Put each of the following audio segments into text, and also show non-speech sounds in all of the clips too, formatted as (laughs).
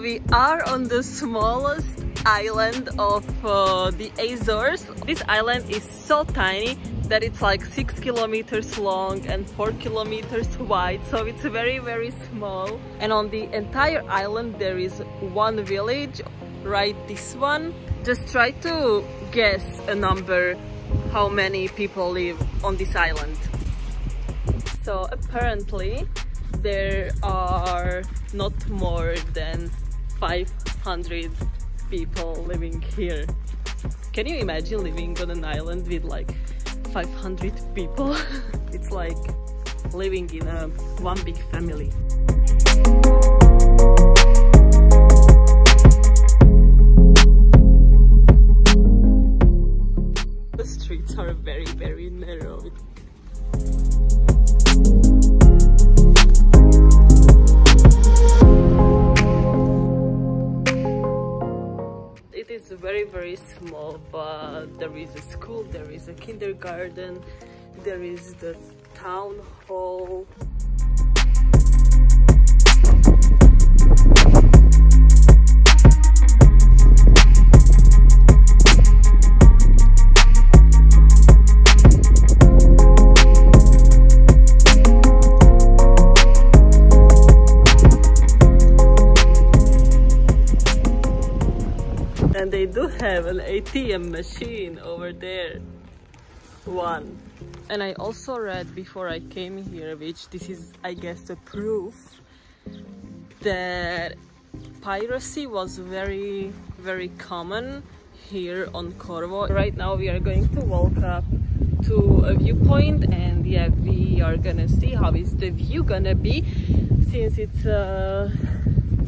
We are on the smallest island of uh, the Azores. This island is so tiny that it's like 6 kilometers long and 4 kilometers wide so it's very very small. And on the entire island there is one village right this one. Just try to guess a number how many people live on this island. So apparently there are not more than 500 people living here can you imagine living on an island with like 500 people. (laughs) it's like living in a one big family. Very small but there is a school there is a kindergarten there is the town hall and they do have an ATM machine over there. One. And I also read before I came here which this is I guess a proof that piracy was very very common here on Corvo. Right now we are going to walk up to a viewpoint and yeah we are gonna see how is the view gonna be since it's uh,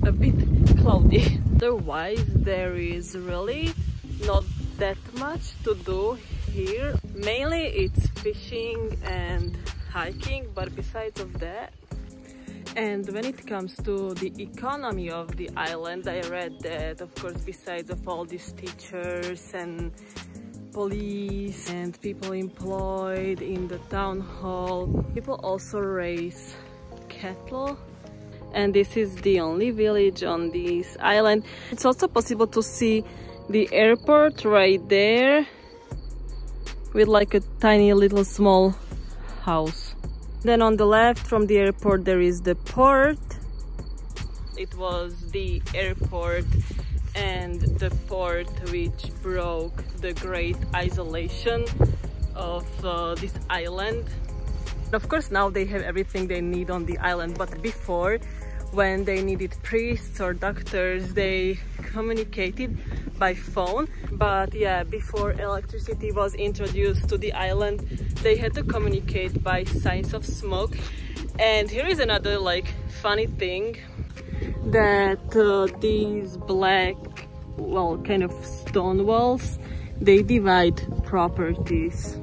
a bit cloudy (laughs) otherwise there is really not that much to do here. Mainly it's fishing and hiking but besides of that and when it comes to the economy of the island i read that of course besides of all these teachers and police and people employed in the town hall people also raise cattle and this is the only village on this island. It's also possible to see the airport right there with like a tiny little small house. Then on the left from the airport there is the port. It was the airport and the port which broke the great isolation of uh, this island of course now they have everything they need on the island. But before when they needed priests or doctors they communicated by phone. But yeah before electricity was introduced to the island they had to communicate by signs of smoke. And here is another like funny thing that uh, these black well kind of stone walls they divide properties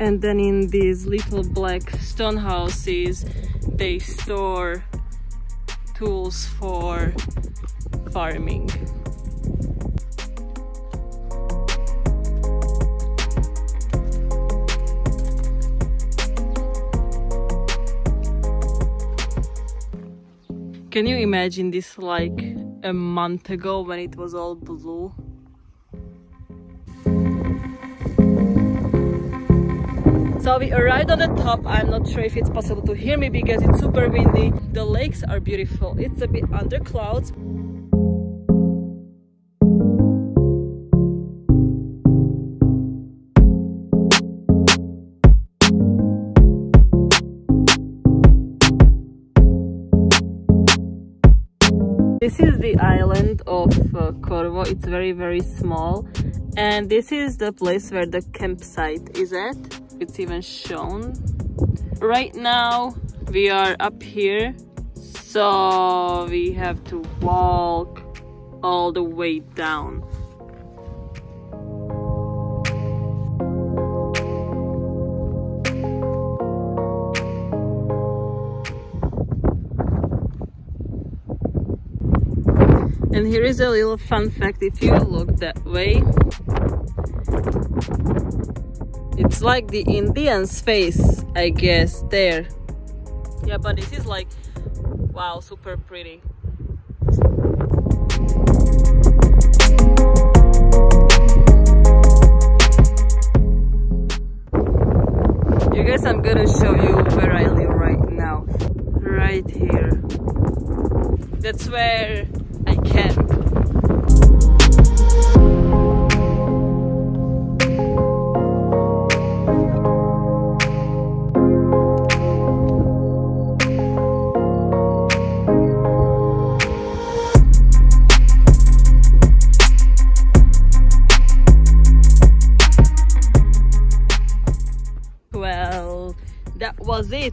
and then in these little black stone houses they store tools for farming Can you imagine this like a month ago when it was all blue? So we arrived on the top. I'm not sure if it's possible to hear me because it's super windy. The lakes are beautiful. It's a bit under clouds. This is the island of uh, Corvo. It's very, very small. And this is the place where the campsite is at it's even shown. Right now we are up here so we have to walk all the way down. And here is a little fun fact, if you look that way, it's like the Indian's face, I guess, there. yeah but this is like wow super pretty was it.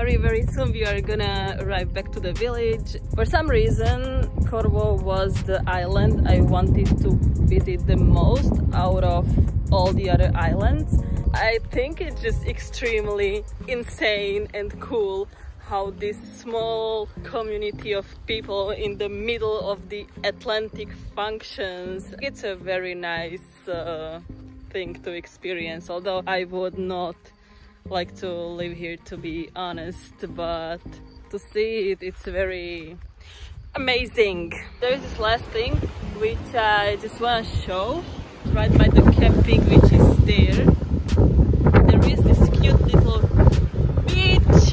Very very soon we are gonna arrive back to the village. For some reason Corvo was the island I wanted to visit the most out of all the other islands. I think it's just extremely insane and cool how this small community of people in the middle of the Atlantic functions. It's a very nice uh, thing to experience, although I would not like to live here to be honest but to see it it's very amazing. There is this last thing which I just want to show right by the camping which is there. There is this cute little beach.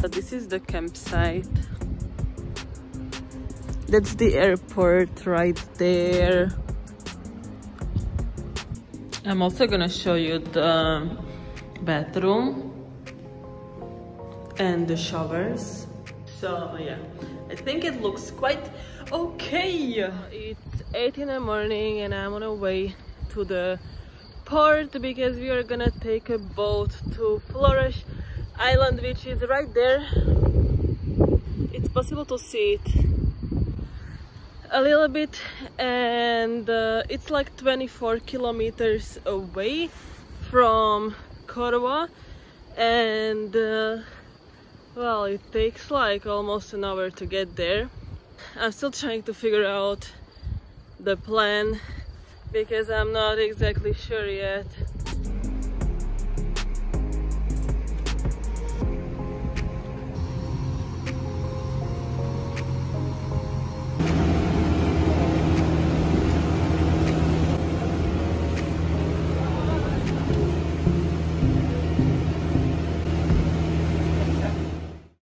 So this is the campsite that's the airport right there. I'm also gonna show you the bathroom and the showers. So oh yeah I think it looks quite okay. It's 8 in the morning and I'm on a way to the port because we are gonna take a boat to Flores Island which is right there. It's possible to see it a little bit and uh, it's like 24 kilometers away from Corvo and uh, well it takes like almost an hour to get there. I'm still trying to figure out the plan because I'm not exactly sure yet